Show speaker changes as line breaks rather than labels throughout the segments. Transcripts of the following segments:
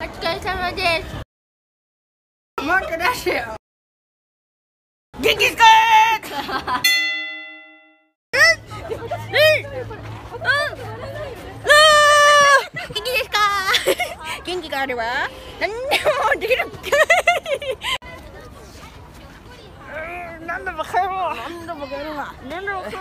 お疲れ様です。もっと出してよ。元気ですか元気ですか元気があれば何でもできる何でも買えるわ何でも買えるわ何でも買える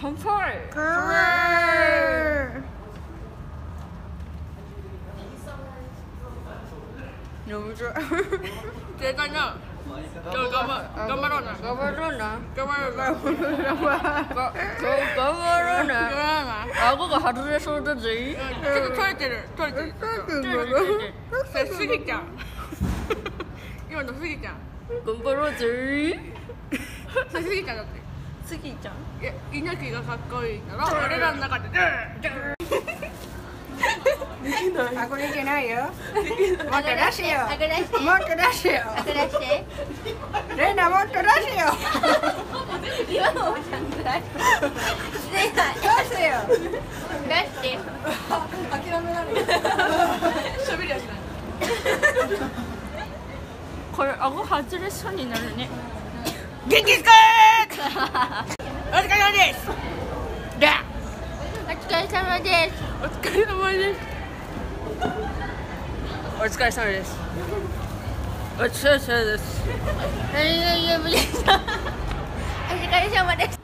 乾杯。乾杯飲むぞ正解な今日頑張頑張ろうな頑張ろうな頑張ろうな頑張ろうな頑張ろうな顎が外れそうだぜちょっと取れてる取れてる取れてるそれスギちゃん今のスギちゃん頑張ろうぜそれスギちゃんだってスギちゃんいや猪木がかっこいいから俺らの中であこれじゃないよ。もっと出してよ。もっと出してよ。
出して。
レナもっと出してよ。
今のおばちゃんぐらい
出してよ。
出して。
諦められ 喋りはしない。これ顎外れそうになるね。元気ですかお疲れ様です。で
お疲れ様です
お疲れ様ですお疲れ様です。お疲れ様です。
お疲れ様です。